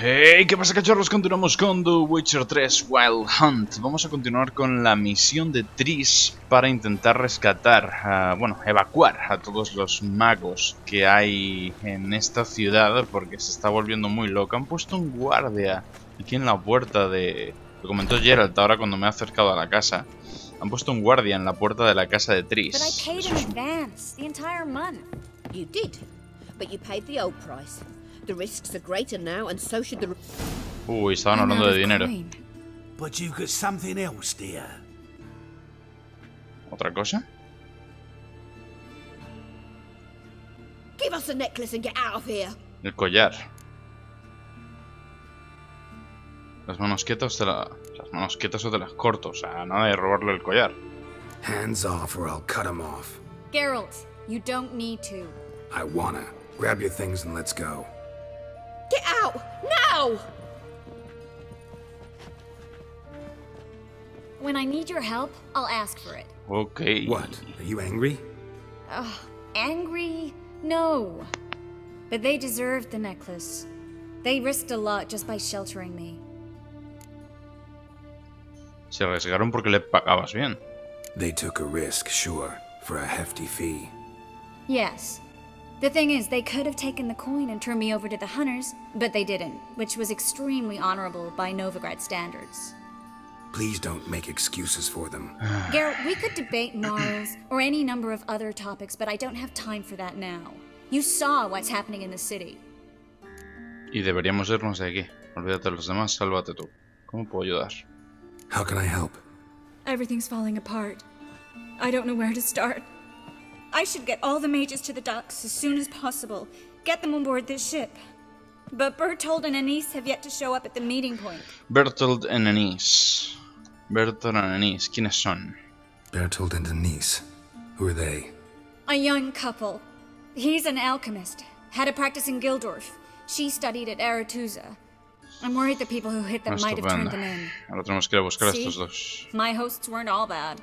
Hey, ¿qué pasa cachorros? Continuamos con The Witcher 3 Wild Hunt. Vamos a continuar con la misión de Tris para intentar rescatar, ah, bueno, evacuar a todos los magos que hay en esta ciudad porque se está volviendo muy loca. Han puesto un guardia aquí en la puerta de... Lo comentó Geralt ahora cuando me ha acercado a la casa. Han puesto un guardia en la puerta de la casa de Tris. advance the entire month. You did, but you paid the old price. The risks are greater now, and so should the. Uy, estaban I'm hablando out de dinero. But you've got something else, dear. ¿Otra cosa? Give us the necklace and get out of here. El collar. Las manos quietas te la... Las manos quietas o te las corto. O sea, nada de robarle el collar. Hands off or I'll cut 'em off. Geralt, you don't need to. I wanna. Grab your things and let's go. Get out now! When I need your help, I'll ask for it. Ok. What? Are you angry? Ugh, angry? No. But they deserved the necklace. They risked a lot just by sheltering me. Se arriesgaron porque le pagabas bien. They took a risk, sure, for a hefty fee. Yes. The thing is, they could have taken the coin and turned me over to the hunters, but they didn't, which was extremely honorable by Novigrad standards. Please don't make excuses for them. Geralt, we could debate morals or any number of other topics, but I don't have time for that now. You saw what's happening in the city. Y deberíamos irnos de aquí. Olvídate de los demás, sálvate tú. ¿Cómo puedo ayudar? How can I help? Everything's falling apart. I don't know where to start. I should get all the mages to the docks as soon as possible. Get them on board this ship. But Bertold and Anise have yet to show up at the meeting point. Bertold and Anise. Bertold and Anise. ¿Quiénes son? Bertold and Denise. Who are they? A young couple. He's an alchemist. Had a practice in Gildorf. She studied at Aretusa. I'm worried the people who hit them might have turned them in. Ahora tenemos que ir a buscar a Sí. estos dos. My hosts weren't all bad.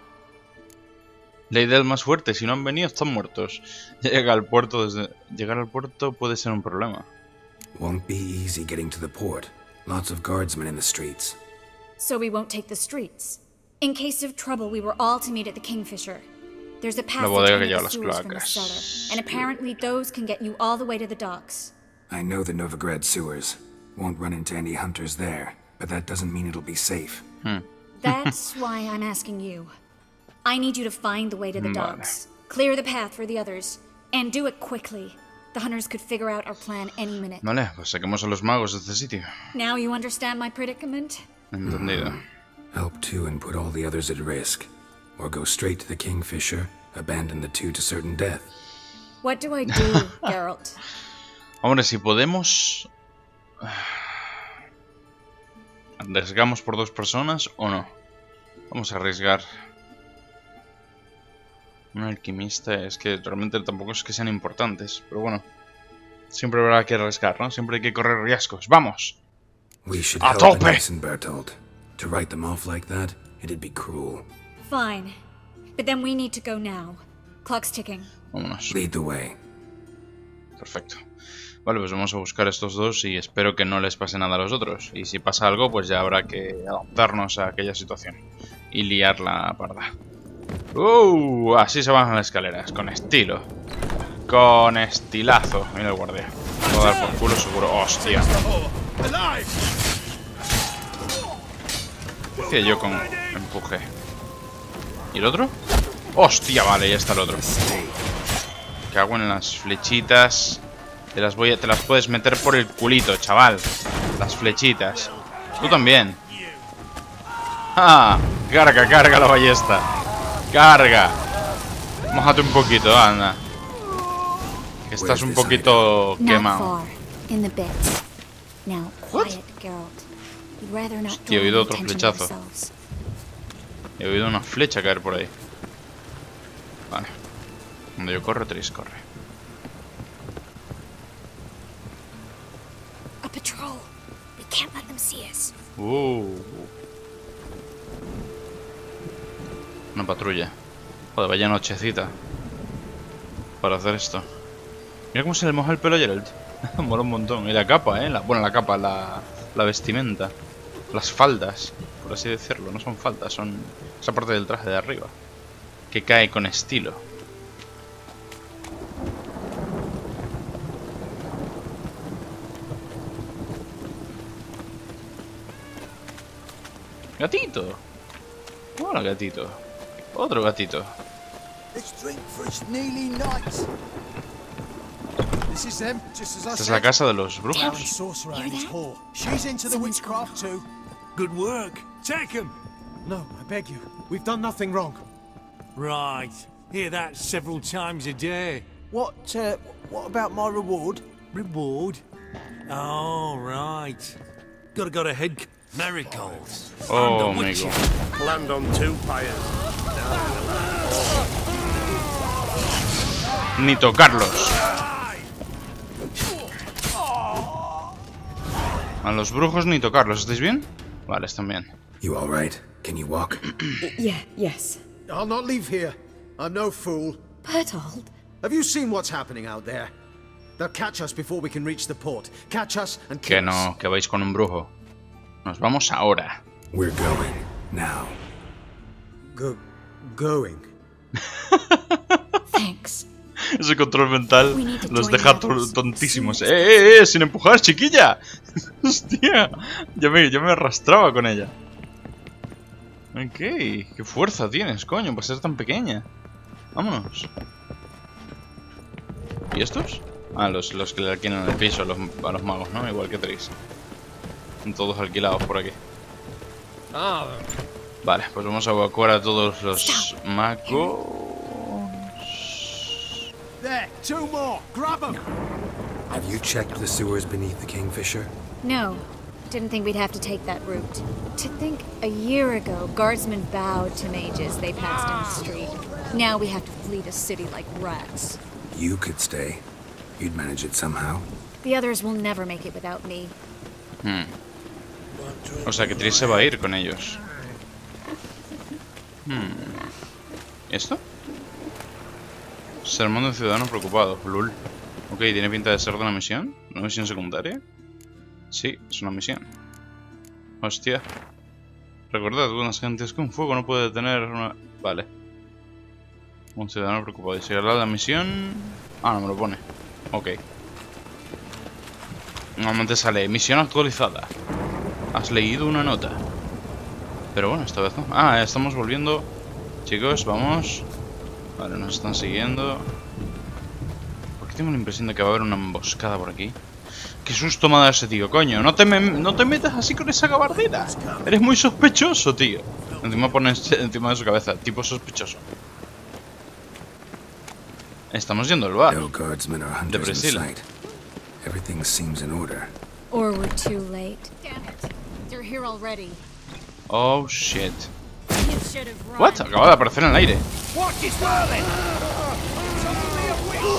La idea es más fuerte. Si no han venido, están muertos. Llega al puerto desde... Llegar al puerto puede ser un problema. Won't be easy getting to the port. Lots of guardsmen in the streets. So we won't take the streets. In case of trouble, we were all to meet at the Kingfisher. There's a passage under que lleva the las sewers from the cloacas. cellar, and apparently those can get you all the way to the docks. I know the Novigrad sewers. Won't run into any hunters there, but that doesn't mean it'll be safe. That's why I'm asking you. I need you to find the way to the Vale. docks, clear the path for the others, and do it quickly. The hunters could figure out our plan any minute. Vale, pues saquemos a los magos de este sitio. Now you understand my predicament? Entendido. Hmm. Help two and put all the others at risk. Or go straight to the Kingfisher, abandon the two to certain death. What do I do, Geralt? Hombre, si podemos... ¿Arriesgamos por dos personas o no? Vamos a arriesgar. Un alquimista es que realmente tampoco es que sean importantes, pero bueno. Siempre habrá que arriesgar, ¿no? Siempre hay que correr riesgos. ¡Vamos! We should A tope! Bertold. To write them off like that, it'd be cruel. Fine. But then we need to go now. Clock's ticking. Vámonos. Lead the way. Perfecto. Vale, pues vamos a buscar a estos dos y espero que no les pase nada a los otros. Y si pasa algo, pues ya habrá que adaptarnos a aquella situación. Y liar la parda. ¡Uh! Así se van las escaleras, con estilo. Con estilazo. Mira el guardia. Va a dar por culo seguro. ¡Hostia! ¿Qué hacía yo con empuje? ¿Y el otro? ¡Hostia! Vale, ya está el otro. Cago en las flechitas. Te las voy te las puedes meter por el culito, chaval. Las flechitas. Tú también. ¡Ah! Carga, carga la ballesta. Carga. Mójate un poquito, anda. Que estás un poquito quemado. Hostia, he oído otro flechazo. He oído una flecha caer por ahí. Vale. Cuando yo corro, Tris corre. A Una patrulla. Joder, vaya nochecita. Para hacer esto. Mira cómo se le moja el pelo a Geralt. Mola un montón. Y la capa, ¿eh? La, bueno, la capa, la, la vestimenta. Las faldas, por así decirlo. No son faldas, son esa parte del traje de arriba. Que cae con estilo. Gatito. Hola, gatito. Otro gatito. Let's drink for it's nearly night. This is them, just as I ¿Esta es la casa de los brujos? Sorcerer and his whore. She's into the witchcraft too. Good work. Take him. No, I beg you. We've done nothing wrong. Right. Hear that several times a day. What, uh, what about my reward? Reward? Oh, right. Gotta go to head. c- Miracles. Oh, I'm the amigo. witcher. Land on two pyres. Ni tocarlos. A los brujos ni tocarlos. ¿Estáis bien? Vale, están bien. You all right? Can you walk? Yeah, yes. I'll not leave here. I'm no fool. Bertold? Have you seen what's happening out there? They'll catch us before we can reach the port. Catch us and Que kill us. no, que vais con un brujo. Nos vamos ahora. We're going. Now. Go, going. Thanks. Ese control mental los deja tontísimos. ¡Eh, eh, eh! ¡Sin empujar, chiquilla! ¡Hostia! Yo me, yo me arrastraba con ella. Ok. ¿Qué fuerza tienes, coño, para ser tan pequeña? Vámonos. ¿Y estos? Ah, los, los que le alquilan el piso a los, a los magos, ¿no? Igual que Tris. Están todos alquilados por aquí. Vale, pues vamos a evacuar a todos los magos. There, two more. Grab them. Have you checked the sewers beneath the Kingfisher? No, didn't think we'd have to take that route. To think a year ago, guardsmen bowed to mages they passed in the street. Now we have to flee the city like rats. You could stay. You'd manage it somehow. The others will never make it without me. O sea que Tris se va a ir con ellos. Hmm. ¿Esto? Sermón de un ciudadano preocupado. Lul. Ok, ¿tiene pinta de ser de una misión? ¿Una misión secundaria? Sí, es una misión. Hostia. Recordad, buenas gentes con fuego no puede detener una... Vale. Un ciudadano preocupado. ¿Y la misión...? Ah, no me lo pone. Ok. Normalmente sale misión actualizada. Has leído una nota. Pero bueno, esta vez no. Ah, estamos volviendo. Chicos, vamos. Vale, nos están siguiendo. ¿Por qué tengo la impresión de que va a haber una emboscada por aquí? Qué susto me ha dado ese tío, coño. No te, me- no te metas así con esa gabardina. Eres muy sospechoso, tío. Encima pones encima de su cabeza, tipo sospechoso. Estamos yendo al bar. In Priscilla. Everything seems in order. Or we're too late. Damn it. They're here already. Oh, shit. What? Acaba de aparecer en el aire.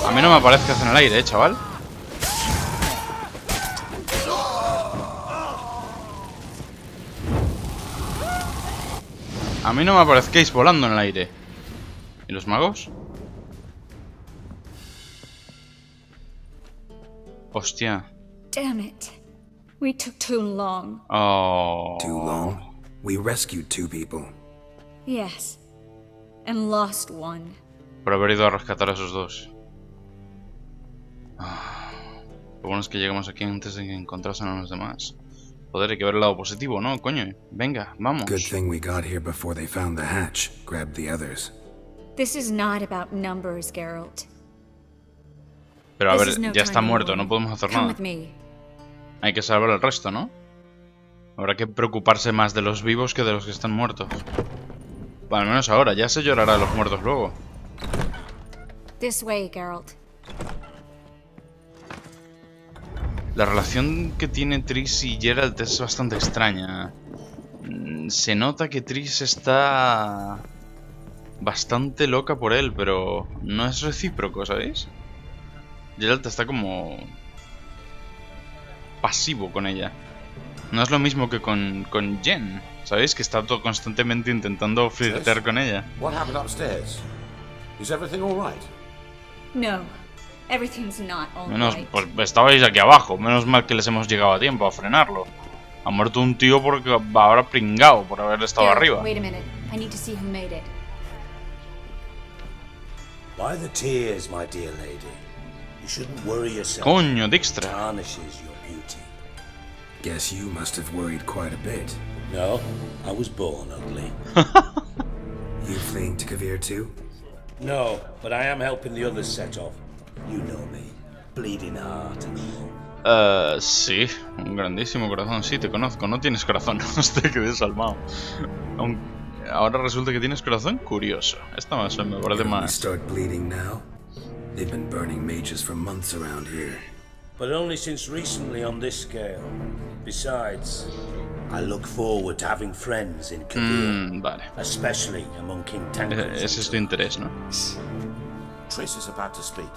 A mí no me aparece que hace en el aire, eh, chaval. A mí no me aparezcáis volando en el aire. ¿Y los magos? Hostia. Damn it. We took too long. Oh. Too long? We rescued two people. Yes. And lost one. Por haber ido a rescatar a esos dos. Ah, Lo bueno es que llegamos aquí antes de que encontrasen a los demás. Joder, hay que ver el lado positivo, ¿no? Coño, venga, vamos. Good thing we got here before they found the hatch, grabbed the others. This is not about numbers, Geralt. Pero a ver, ya está muerto, no podemos hacer Come nada. with me. Hay que salvar el resto, ¿no? Habrá que preocuparse más de los vivos que de los que están muertos. Bueno, al menos ahora, ya se llorará a los muertos luego. This way, Geralt. La relación que tiene Tris y Geralt es bastante extraña. Mm, Se nota que Tris está bastante loca por él, pero no es recíproco, ¿sabéis? Geralt está como pasivo con ella. No es lo mismo que con, con Jen, ¿sabéis? Que está todo constantemente intentando flirtear con ella. What happened upstairs? Is everything all right? No. Everything's not all Menos, right. pues estabais aquí abajo. Menos mal que les hemos llegado a tiempo a frenarlo. Ha muerto un tío porque ahora pringado por haber estado arriba. Wait a minute. I need to see who made it. By the tears, my dear lady. You shouldn't worry yourself. Coño, Dijkstra. Tarnishes your beauty. Guess you must have worried quite a bit. No, I was born ugly. You fleeing to Kavir too? no, but I am helping the others set off. You know me. Bleeding heart. Eh, sí, un grandísimo corazón. Sí, te conozco. No tienes corazón. Hostia, qué desalmado. Aun- Ahora resulta que tienes corazón curioso. Esta más me parece más. start bleeding now? They've been burning mages for months around here. But only since recently on this scale. Besides, I look forward to having friends in Kavir. Mm, vale. Especially among King E- Tancred's. Ese es tu interés, ¿no? Triss is about to speak.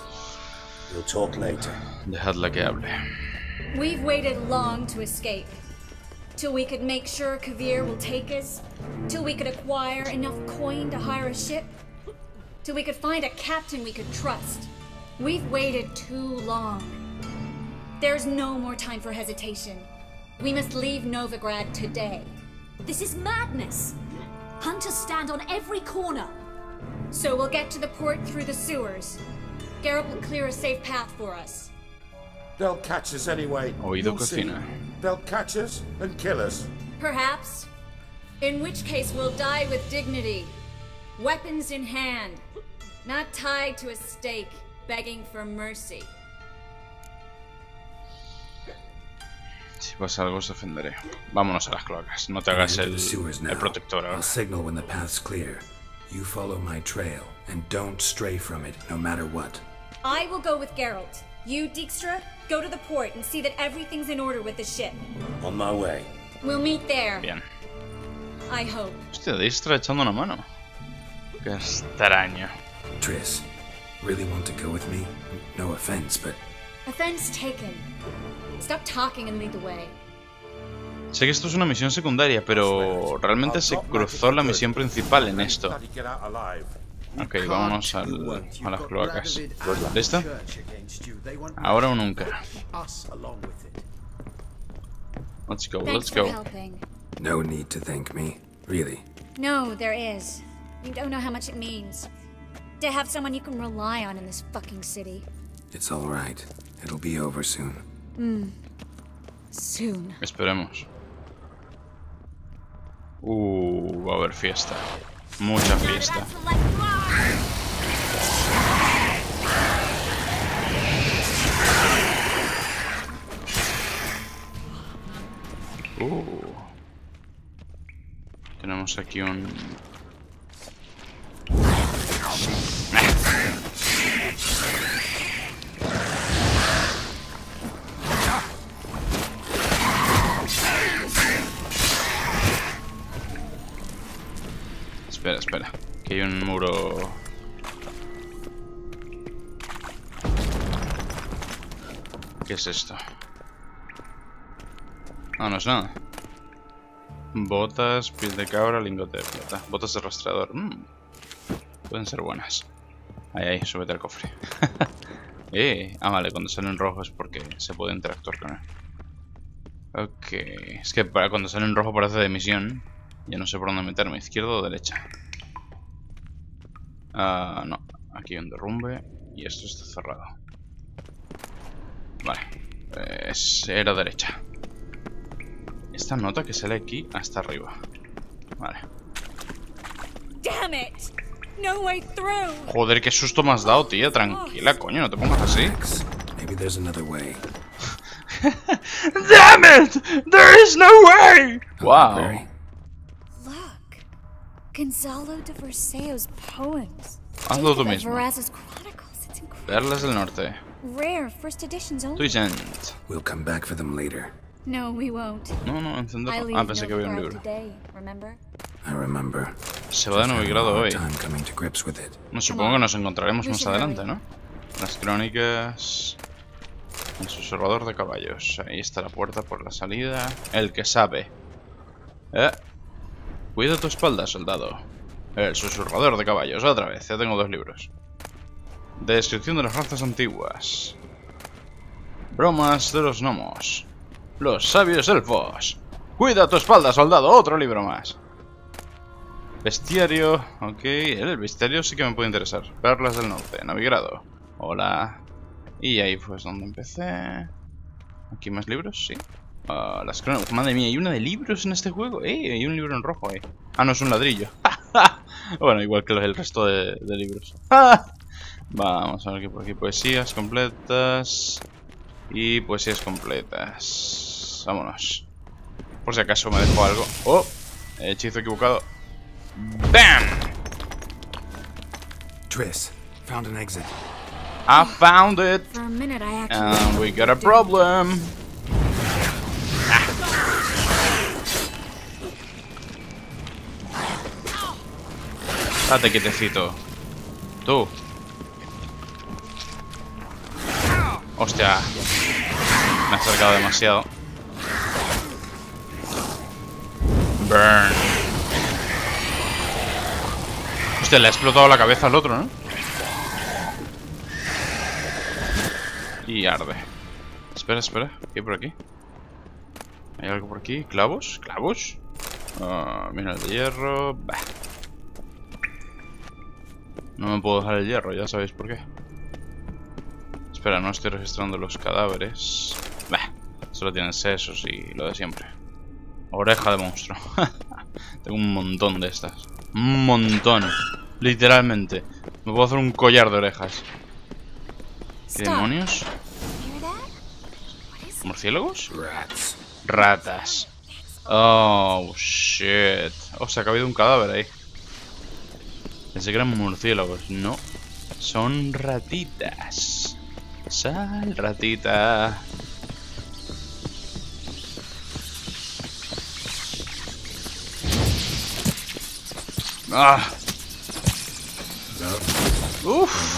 We'll talk later. Dejadla que hable. We've waited long to escape. Till we could make sure Kavir will take us. Till we could acquire enough coin to hire a ship. Till we could find a captain we could trust. We've waited too long. There's no more time for hesitation. We must leave Novigrad today. This is madness. Hunters stand on every corner. So we'll get to the port through the sewers. Garrett will clear a safe path for us. They'll catch us anyway. Oído You'll see. cocina. They'll catch us and kill us. Perhaps. In which case, we'll die with dignity. Weapons in hand. Not tied to a stake, begging for mercy. Si pasa algo os defenderé. Vámonos a las cloacas. No te hagas el, el protector ahora. I'll signal when the path's clear. You follow my trail, and don't stray from it, no matter what. I will go with Geralt. You, Dijkstra, go to the port and see that everything's in order with the ship. On my way. We'll meet there. Bien. I hope. Hostia, Dijkstra echando una mano. Qué extraño. Triss, really want to go with me? No offense, but Offense taken. Sé que esto es una misión secundaria, pero realmente se cruzó la misión principal en esto. Ok, vámonos al- a las cloacas. ¿Listo? Ahora o nunca. Let's go, let's go. no need to thank me. Really. No, there is. You don't know how much it means. To have someone you can rely on in this fucking city. It's all right. It'll be over soon. Soon. Esperemos. Uh, va a haber fiesta. Mucha fiesta. Uh. Tenemos aquí un... Espera. Que hay un muro... ¿Qué es esto? Ah, no es nada. Botas, piel de cabra, lingote de plata. Botas de rastreador. Mm. Pueden ser buenas. Ahí, ahí, súbete al cofre. eh, ah, vale, cuando sale en rojo es porque se puede interactuar con él. Ok, es que para cuando sale en rojo parece de misión. Ya no sé por dónde meterme, izquierda o derecha. Ah, no, aquí hay un derrumbe y esto está cerrado. Vale, pues era derecha. Esta nota que sale aquí hasta arriba. Vale. Damn it! No way through! Joder, qué susto me has dado, tía. Tranquila, coño, no te pongas así. Thanks. Maybe there's another way. Damn it! There is no way! Wow. Gonzalo de Verseo's poems. Hazlo tú mismo. Veraz's Chronicles. It's incredible. Perlas del Norte. Rare first editions only. Tuisent. We'll come back for them later. No, we won't. No, no, I encenderlo. leave Ah, pensé que había un libro. today, remember? I remember. Se va de Novigrado hoy. time coming to grips with it. No, supongo que nos encontraremos más adelante. ¿no? Las crónicas... El susurrador de caballos. Ahí está la puerta por la salida. El que sabe. Eh. Cuida tu espalda, soldado. El susurrador de caballos. Otra vez. Ya tengo dos libros. Descripción de las razas antiguas. Bromas de los gnomos. Los sabios elfos. Cuida tu espalda, soldado. Otro libro más. Bestiario. Ok, el bestiario sí que me puede interesar. Perlas del norte. Navigrado. Hola. Y ahí fue donde empecé. ¿Aquí más libros? Sí. Las crónicas. Madre mía, hay una de libros en este juego. Eh, hay un libro en rojo ahí. Ah, no, es un ladrillo. bueno, igual que el resto de, de libros. Vamos a ver aquí por aquí. Poesías completas. Y poesías completas. Vámonos. Por si acaso me dejo algo. ¡Oh! Hechizo equivocado. ¡Bam! Triss, found an exit. I found it. And we got a problem. Date quietecito. Tú. Hostia. Me he acercado demasiado. Burn. Hostia, le ha explotado la cabeza al otro, ¿no? Y arde. Espera, espera. ¿Qué hay por aquí? ¿Hay algo por aquí? ¿Clavos? ¿Clavos? Ah, mira el de hierro. Bah. No me puedo dejar el hierro, ya sabéis por qué. Espera, no estoy registrando los cadáveres. Bah. Solo tienen sesos y lo de siempre. Oreja de monstruo. Tengo un montón de estas. Un montón. Literalmente. Me puedo hacer un collar de orejas. ¿Qué demonios? ¿Murciélagos? Rats. Ratas. Oh, shit. O sea, que ha habido un cadáver ahí. Pensé que eran murciélagos. No. Son ratitas. Sal, ratita. Ah. Uf.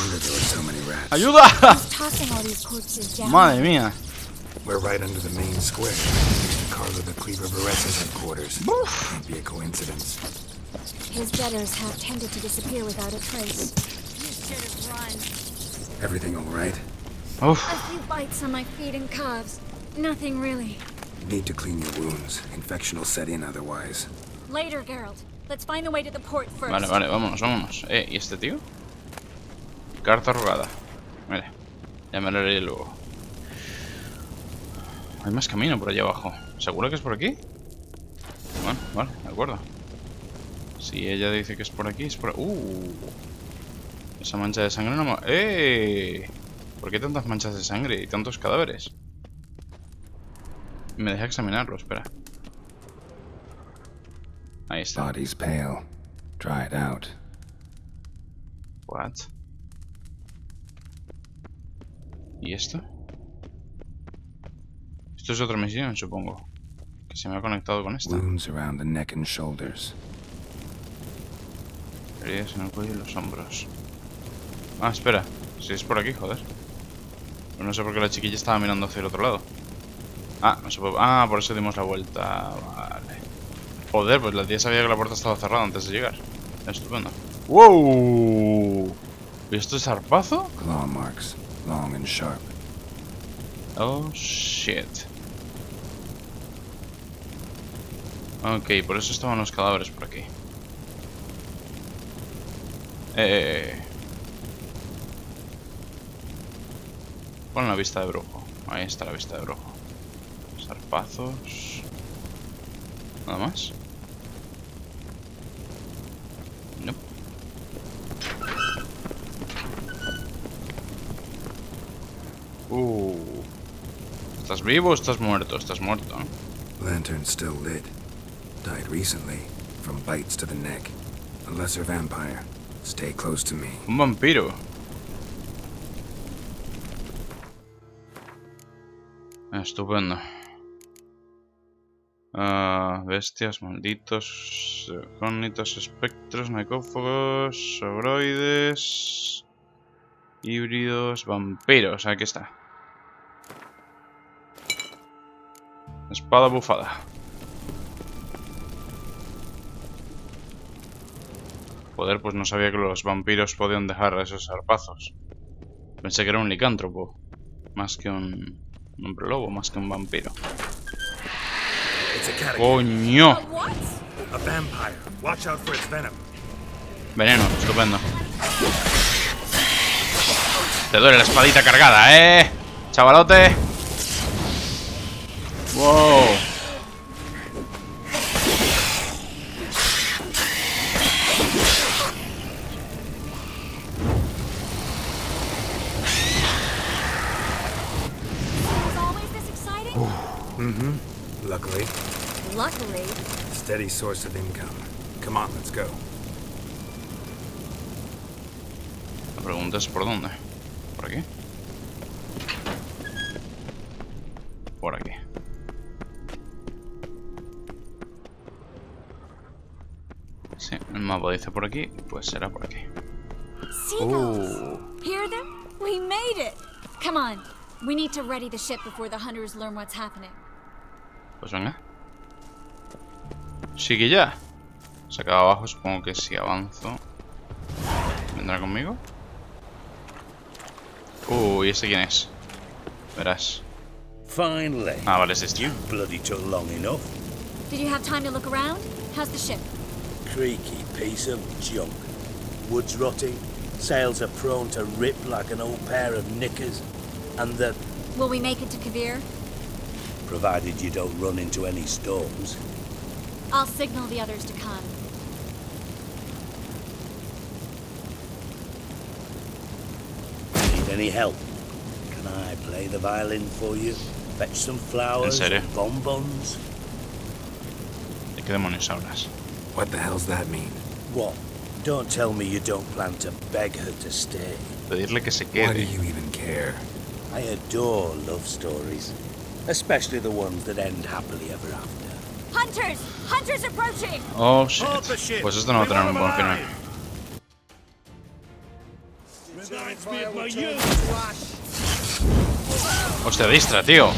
¡Ayuda! Madre mía. We're right under the main square. Carla the Cleaver Baretta's headquarters. Can't be a coincidence. His debtors have tended to disappear without a trace. You should have run. Everything all right? Uf. A few bites on my feet and calves. Nothing really. Need to clean your wounds. Infection will set in otherwise. Later, Geralt. Let's find the way to the port first. Vale, vale, vámonos, vámonos. Eh, ¿y este tío? Carta rogada. Mira, ya me lo leeré luego. Hay más camino por allá abajo. ¿Seguro que es por aquí? Bueno, vale, de acuerdo. Si ella dice que es por aquí, es por... ¡Uh! Esa mancha de sangre no me... ¡Eh! ¿Por qué tantas manchas de sangre y tantos cadáveres? Me deja examinarlo, espera. Ahí está. Body's pale. Dried out. What? ¿Y esto? Esto es otra misión, supongo. Que se me ha conectado con esta. Wounds around the neck and shoulders. Heridas en el cuello y los hombros. Ah, espera. Si es por aquí, joder. Pero no sé por qué la chiquilla estaba mirando hacia el otro lado. Ah, no se puede... Ah, por eso dimos la vuelta. Vale. Joder, pues la tía sabía que la puerta estaba cerrada antes de llegar. Estupendo. ¡Wow! ¿Y esto es zarpazo? Claw marks. Long and sharp. Oh, shit. Ok, por eso estaban los cadáveres por aquí. Eh. Pon la vista de brujo. Ahí está la vista de brujo. Zarpazos. ¿Nada más? No. Uh. ¿Estás vivo o estás muerto? Estás muerto. Lantern still lit. Died recently. From bites to the neck. A lesser vampire. Stay close to me. Un vampiro. Estupendo. Ah, bestias, malditos, cógnitos, espectros, necófagos, sobroides, híbridos, vampiros. Aquí está. Espada bufada. Joder, pues no sabía que los vampiros podían dejar esos zarpazos. Pensé que era un licántropo. Más que un, un hombre lobo, más que un vampiro. ¡Coño! Veneno, estupendo. Te duele la espadita cargada, ¿eh? Chavalote. Wow. Luckily. steady source of income. Come on, let's go. La pregunta es por dónde. ¿Por aquí? Por aquí. Sí, el mapa dice por aquí, pues será por aquí. Seagulls. Oh. Hear them? We made it. Come on. We need to ready the ship before the hunters learn what's happening. Pues venga. Sigue ya. Se acaba abajo, supongo que si avanzo. ¿Vendrá conmigo? Uy, ¿este quién es? Verás. Finally. Ah, vale, es este. You bloody took long enough. Did you have time to look around? How's the ship? Creaky piece of junk. Wood's rotting. Sails are prone to rip like an old pair of knickers. And the... Will we make it to Kavir? Provided you don't run into any storms. I'll signal the others to come. Need any help? Can I play the violin for you? Fetch some flowers and bonbons? ¿De qué demonios hablas? What the hell's that mean? What? Don't tell me you don't plan to beg her to stay. Pedirle que se Why do you even care? I adore love stories. Especially the ones that end happily ever after. Hunters! Hunters approaching! Oh, shit. Pues esto no va a tener un buen final. Hostia, distra, tío.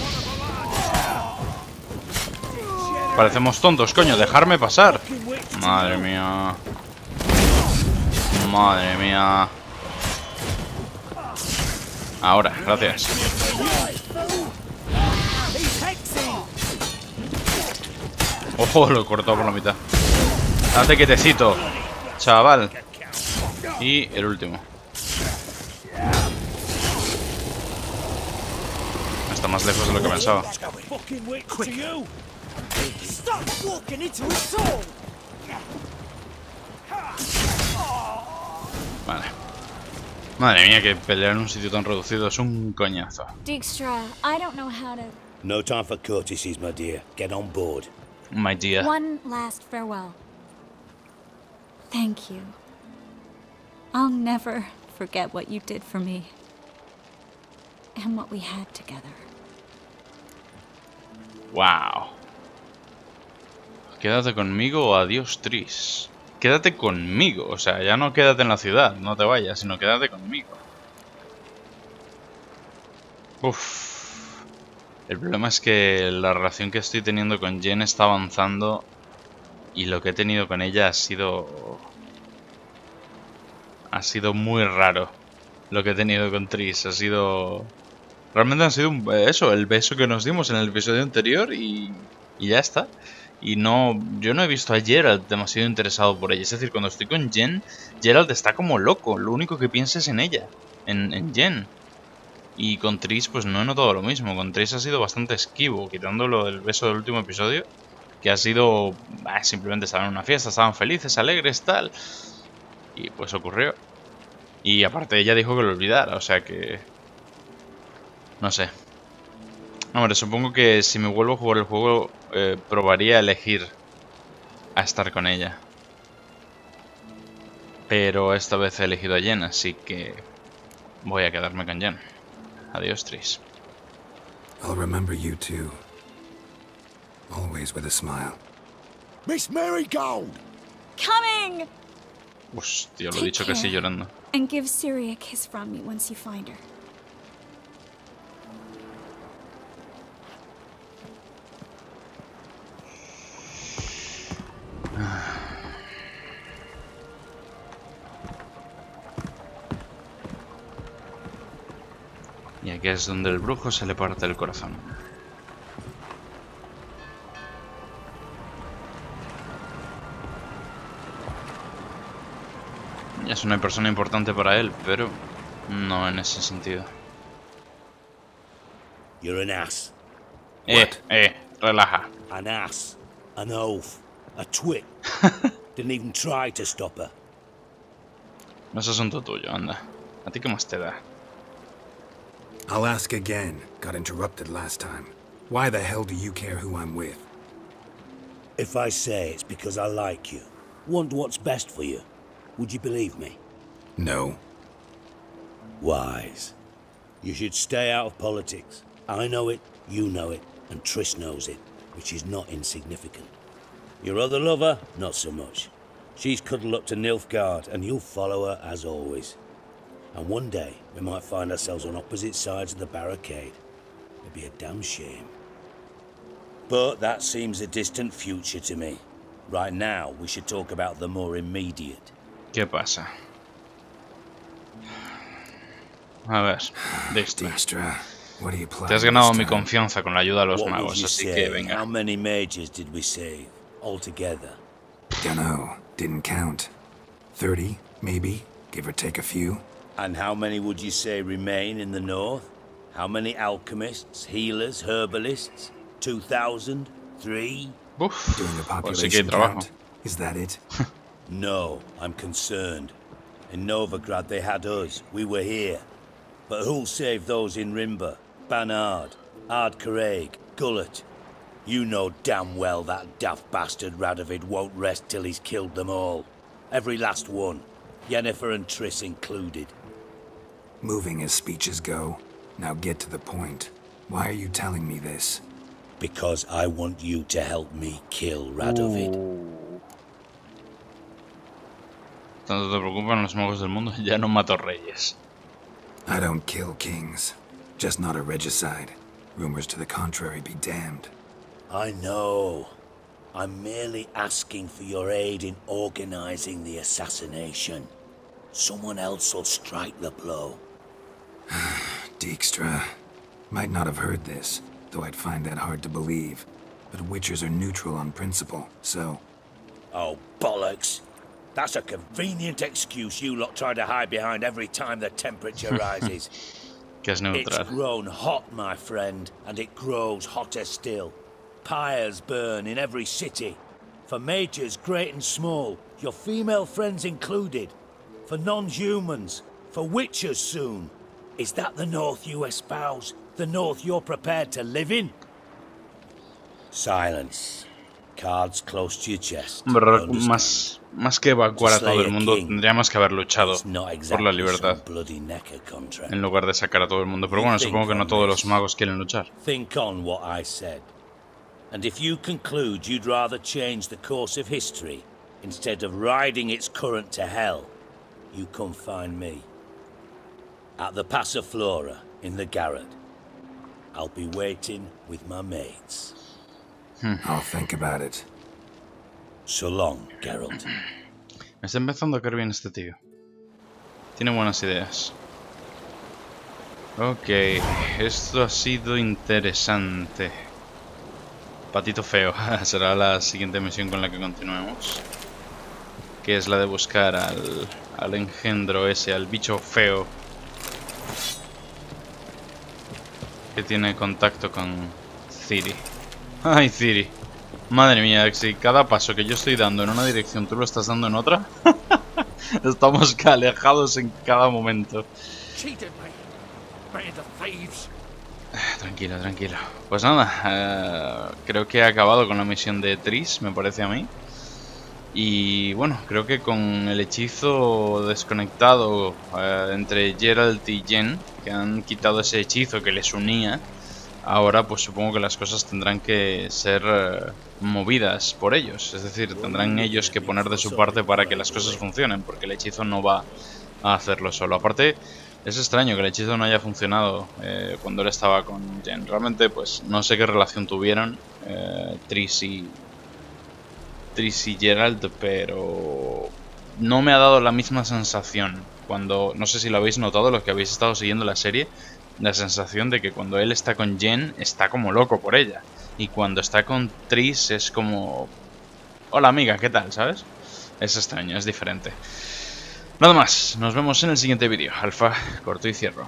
Parecemos tontos, coño. Dejarme pasar. Madre mía. Madre mía. Ahora, gracias. Ojo, lo he cortado por la mitad. Date quietecito, chaval. Y el último. Está más lejos de lo que pensaba. Vale. Madre mía, que pelear en un sitio tan reducido es un coñazo. Dijkstra, I don't know how to... No time for courtesies, my dear. Get on board. My dear. One last farewell. Thank you. I'll never forget what you did for me. And what we had together. Wow. Quédate conmigo o adiós, Tris. Quédate conmigo. O sea, ya no quédate en la ciudad, no te vayas, sino quédate conmigo. Uf. El problema es que la relación que estoy teniendo con Jen está avanzando y lo que he tenido con ella ha sido... Ha sido muy raro. Lo que he tenido con Tris ha sido... Realmente ha sido un- eso, el beso que nos dimos en el episodio anterior y, y ya está. Y no, yo no he visto a Gerald demasiado interesado por ella. Es decir, cuando estoy con Jen, Gerald está como loco. Lo único que piensa es en ella, en, en Jen. Y con Tris, pues no he notado lo mismo. Con Tris ha sido bastante esquivo, quitándolo del beso del último episodio. Que ha sido. simplemente estaban en una fiesta, estaban felices, alegres, tal. Y pues ocurrió. Y aparte ella dijo que lo olvidara, o sea que. No sé. Hombre, supongo que si me vuelvo a jugar el juego, eh, probaría a elegir a estar con ella. Pero esta vez he elegido a Jen, así que voy a quedarme con Jen. Adiós, Tris. I'll remember you too. Always with a smile. Miss Marigold! Coming! Hostia, lo he dicho casi care. llorando. And give Siri a kiss from me once you find her. Aquí es donde el brujo se le parte el corazón. Es una persona importante para él, pero no en ese sentido. You're an ass. Eh, eh, relaja. An ass. An oaf. A twit. Didn't even try to stop her. No es asunto tuyo, anda. ¿A ti qué más te da? I'll ask again. Got interrupted last time. Why the hell do you care who I'm with? If I say it's because I like you, want what's best for you, would you believe me? No. Wise. You should stay out of politics. I know it, you know it, and Trish knows it, which is not insignificant. Your other lover, not so much. She's cuddled up to Nilfgaard, and you'll follow her as always. And one day, we might find ourselves on opposite sides of the barricade. It'd be a damn shame. But that seems a distant future to me. Right now, we should talk about the more immediate. ¿Qué pasa? A ver, Dijkstra. Dijkstra, what do you plan Te has ganado this mi time? confianza con la ayuda de los What would magos, así say? que venga. How many mages did we save altogether? Dunno. Didn't count. 30, maybe? Give or take a few? And how many would you say remain in the north? How many alchemists, healers, herbalists? 2,000? Three? Uf, Doing a pues sí que hay population trabajo. count? Is that it? No, I'm concerned. In Novigrad they had us. We were here. But who'll save those in Rimba? Banard, Ard Craig, Gullet. You know damn well that daft bastard Radovid won't rest till he's killed them all. Every last one. Yennefer and Triss included. Moving as speeches go. Now get to the point. Why are you telling me this? Because I want you to help me kill Radovid. Tanto te preocupan los magos del mundo, ya no mato reyes. I don't kill kings. Just not a regicide. Rumors to the contrary be damned. I know. I'm merely asking for your aid in organizing the assassination. Someone else will strike the blow. Dijkstra. Might not have heard this, though I'd find that hard to believe. But Witchers are neutral on principle, so... Oh, bollocks. That's a convenient excuse you lot try to hide behind every time the temperature rises. Que es It's neutral. grown hot, my friend, and it grows hotter still. Pyres burn in every city. For majors great and small, your female friends included. For non-humans, for witchers soon. Is that the North you espouse? The North you're prepared to live in? Silence. Cards close to your chest. Más, más que evacuar a todo el mundo, tendríamos que haber luchado por la libertad, some bloody necker contract. en lugar de sacar a todo el mundo. Pero bueno, supongo que no todos los magos quieren luchar. Think on what I said. And if you conclude you'd rather change the course of history instead of riding its current to hell, you come find me. At the Passiflora in the Garret. I'll be waiting with my mates. I'll think about it. So long, Geralt. Me está empezando a caer bien este tío. Tiene buenas ideas. Ok, esto ha sido interesante. Patito feo, será la siguiente misión con la que continuemos. Que es la de buscar al, al engendro ese, al bicho feo. Que tiene contacto con Ciri. Ay, Ciri. Madre mía, si cada paso que yo estoy dando en una dirección tú lo estás dando en otra. Estamos alejados en cada momento. Tranquilo, tranquilo. Pues nada, eh, creo que he acabado con la misión de Tris, me parece a mí. Y bueno, creo que con el hechizo desconectado eh, entre Geralt y Jen, que han quitado ese hechizo que les unía, ahora pues supongo que las cosas tendrán que ser eh, movidas por ellos. Es decir, tendrán ellos que poner de su parte para que las cosas funcionen, porque el hechizo no va a hacerlo solo. Aparte, es extraño que el hechizo no haya funcionado eh, cuando él estaba con Jen. Realmente, pues no sé qué relación tuvieron eh, Tris y Tris y Geralt, pero no me ha dado la misma sensación cuando, no sé si lo habéis notado, los que habéis estado siguiendo la serie, la sensación de que cuando él está con Jen está como loco por ella. Y cuando está con Tris es como... Hola amiga, ¿qué tal? ¿Sabes? Es extraño, es diferente. Nada más, nos vemos en el siguiente vídeo. Alfa, corto y cierro.